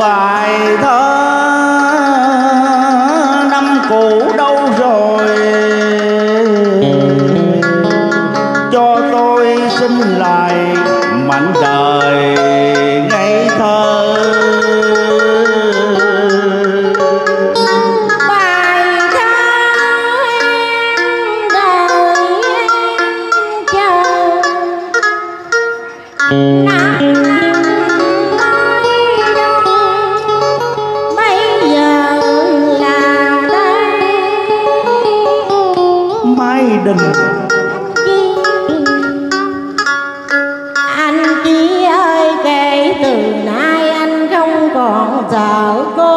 bài thơ năm cũ đâu rồi cho tôi xin lại mảnh đời ngây thơ Nah. nay anh không còn sợ cô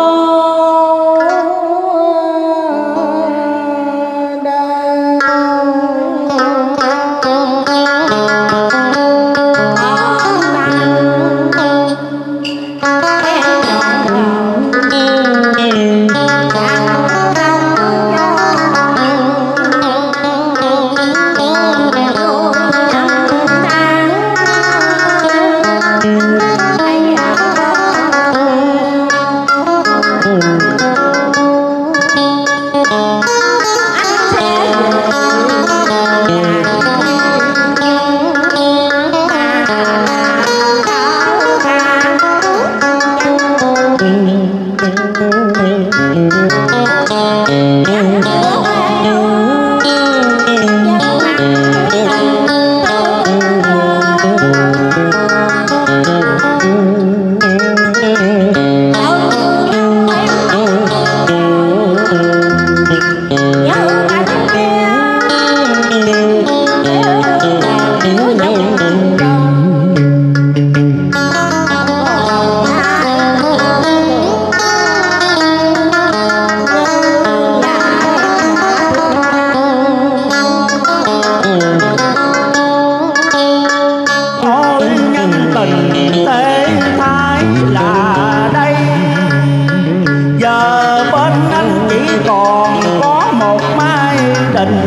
tình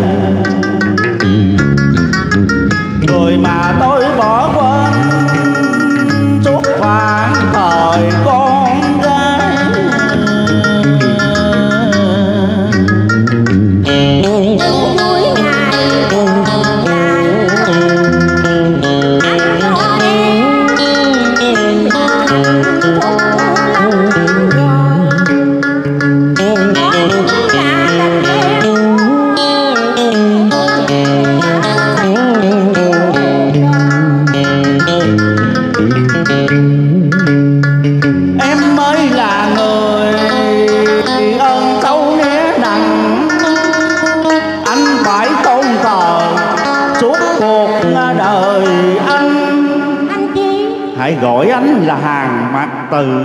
rồi mà tôi lại gọi anh là hàng mạc tự.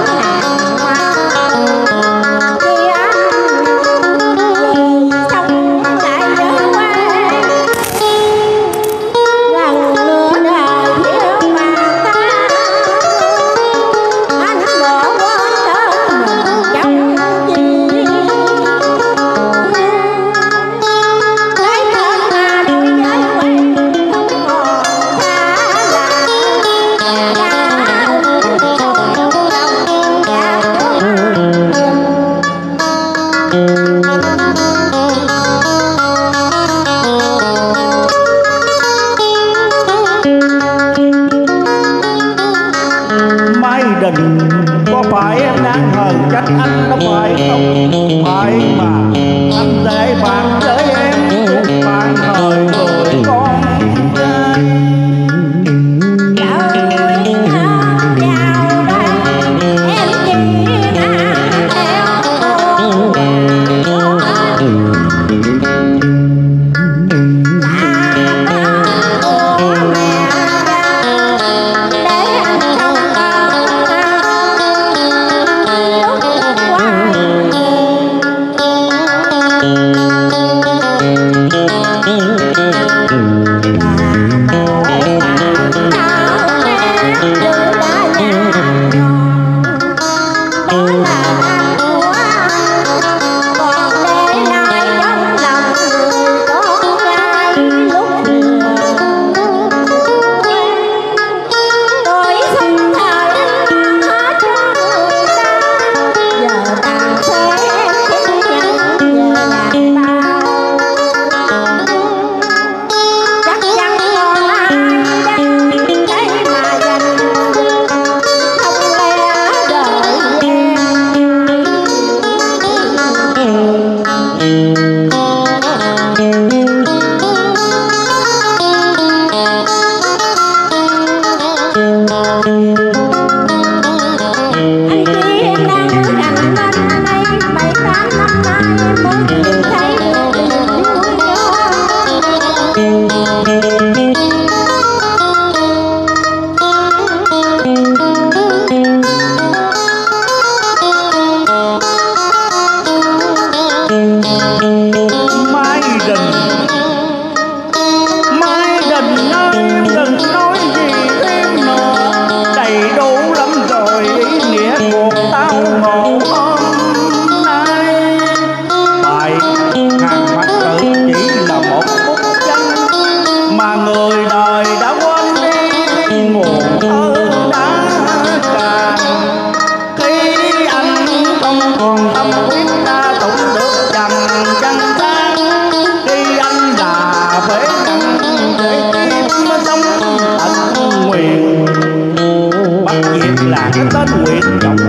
Thái Đình. Có phải em đang hờn trách anh nó phải không? Phải mà, anh để bạn đến anh khi em đang ở hàng năm nay bảy tám năm nay muốn tìm thấy mà người đời đã quên đi. Muộn ơn đã càng khi anh không còn tâm huyết ta tụng được trần trăng sáng khi anh đã phế nặng để tim sống tận nguyện. Bắt diệt là tên nguyện vọng.